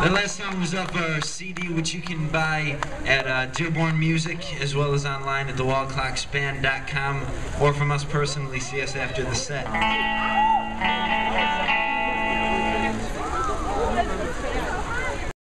That last song was off our uh, CD, which you can buy at uh, Dearborn Music, as well as online at thewallclocksband.com, or from us personally, see us after the set.